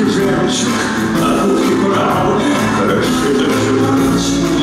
кухне жерчик, на кухне курал, хорошо зажимать.